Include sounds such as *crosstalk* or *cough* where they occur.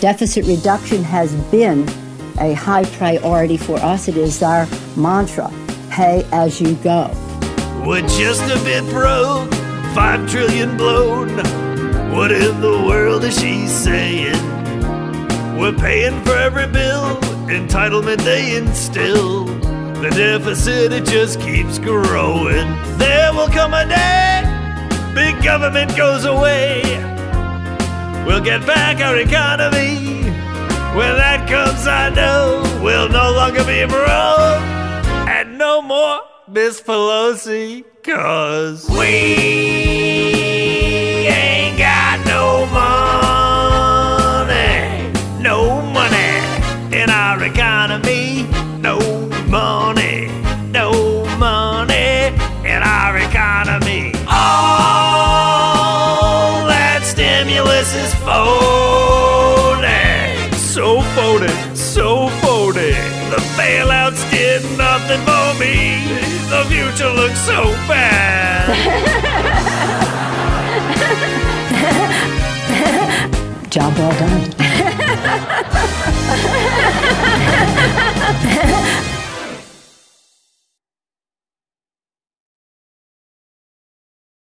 Deficit reduction has been a high priority for us. It is our mantra pay as you go. We're just a bit broke, five trillion blown. What in the world is she saying? We're paying for every bill, entitlement they instill. The deficit, it just keeps growing. There will come a day, big government goes away. We'll get back our economy. When that comes, I know we'll no longer be broke. And no more Miss Pelosi, cause we ain't got no money. No money in our economy. No money. Stimulus is phony. So phony. So phony. The bailouts did nothing for me. The future looks so bad. *laughs* Job well done.